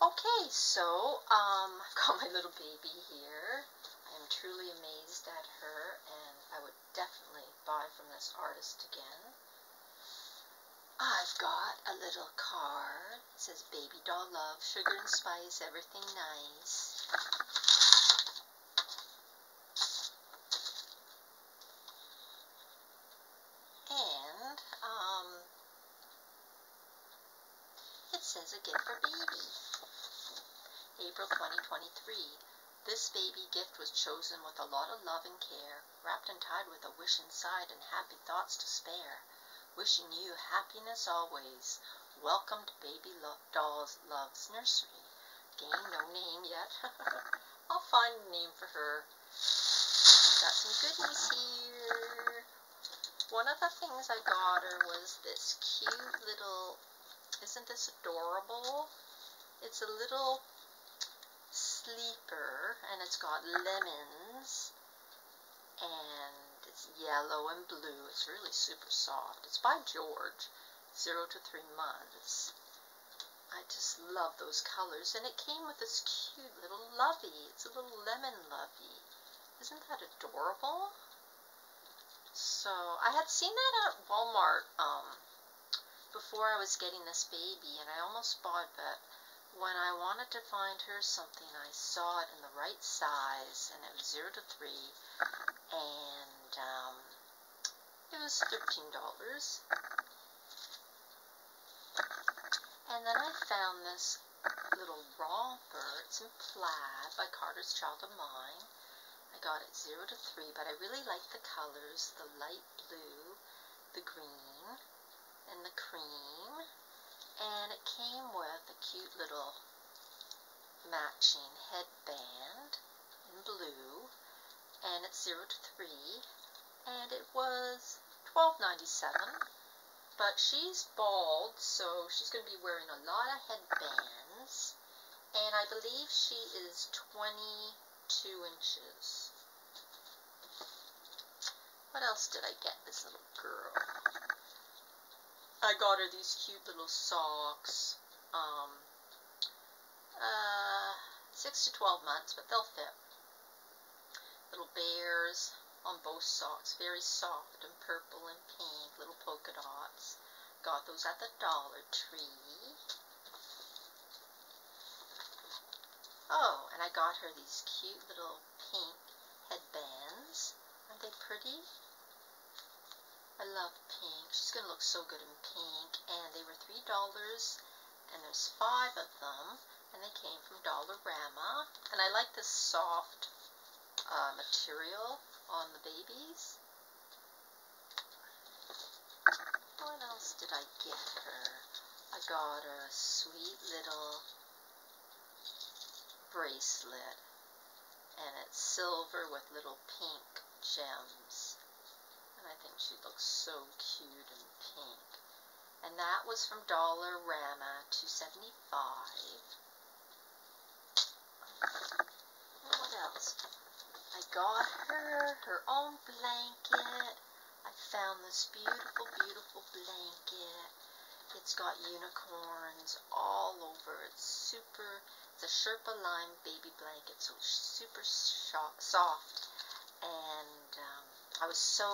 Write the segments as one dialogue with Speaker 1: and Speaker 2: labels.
Speaker 1: Okay, so um, I've got my little baby here. I am truly amazed at her, and I would definitely buy from this artist again. I've got a little card. It says Baby Doll Love, Sugar and Spice, Everything Nice. And um, it says a gift for baby. April 2023. This baby gift was chosen with a lot of love and care, wrapped and tied with a wish inside and happy thoughts to spare. Wishing you happiness always. Welcome to Baby Lo- Dolls Love's Nursery. Game no name yet. I'll find a name for her. Got some goodies here. One of the things I got her was this cute little, isn't this adorable? It's a little sleeper and it's got lemons and it's yellow and blue. It's really super soft. It's by George, zero to three months. I just love those colors. And it came with this cute little lovey. It's a little lemon lovey. Isn't that adorable? So I had seen that at Walmart um, before I was getting this baby, and I almost bought it, when I wanted to find her something, I saw it in the right size, and it was 0 to 3, and um, it was $13. And then I found this little romper. It's in plaid by Carter's Child of Mine. I got it 0 to 3, but I really like the colors, the light blue, the green, and the cream and it came with a cute little matching headband in blue and it's 0 to 3 and it was $12.97 but she's bald so she's going to be wearing a lot of headbands and I believe she is 22 inches. What else did I get this little girl I got her these cute little socks. Um, uh, 6 to 12 months, but they'll fit. Little bears on both socks. Very soft and purple and pink. Little polka dots. Got those at the Dollar Tree. Oh, and I got her these cute little pink headbands. Aren't they pretty? I love pink. She's going to look so good in pink. And they were $3. And there's five of them. And they came from Dollarama. And I like this soft uh, material on the babies. What else did I get her? I got her a sweet little bracelet. And it's silver with little pink gems. And she looks so cute and pink. And that was from Dollarama, two seventy five. What else? I got her her own blanket. I found this beautiful, beautiful blanket. It's got unicorns all over. It's super, it's a Sherpa Lime baby blanket, so it's super soft. And um, I was so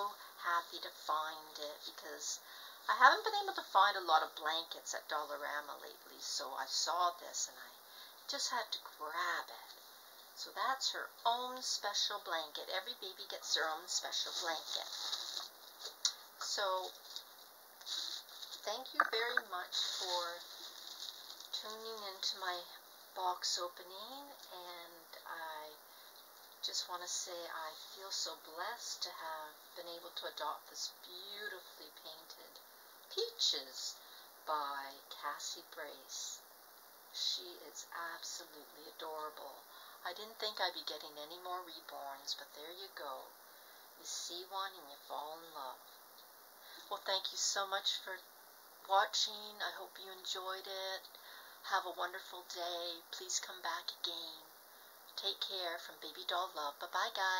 Speaker 1: happy to find it because I haven't been able to find a lot of blankets at Dollarama lately, so I saw this and I just had to grab it. So that's her own special blanket. Every baby gets their own special blanket. So thank you very much for tuning into my box opening and I just want to say I feel so blessed to have been able to adopt this beautifully painted Peaches by Cassie Brace. She is absolutely adorable. I didn't think I'd be getting any more reborns, but there you go. You see one and you fall in love. Well, thank you so much for watching. I hope you enjoyed it. Have a wonderful day. Please come back again. Take care from Baby Doll Love. Bye-bye, guys.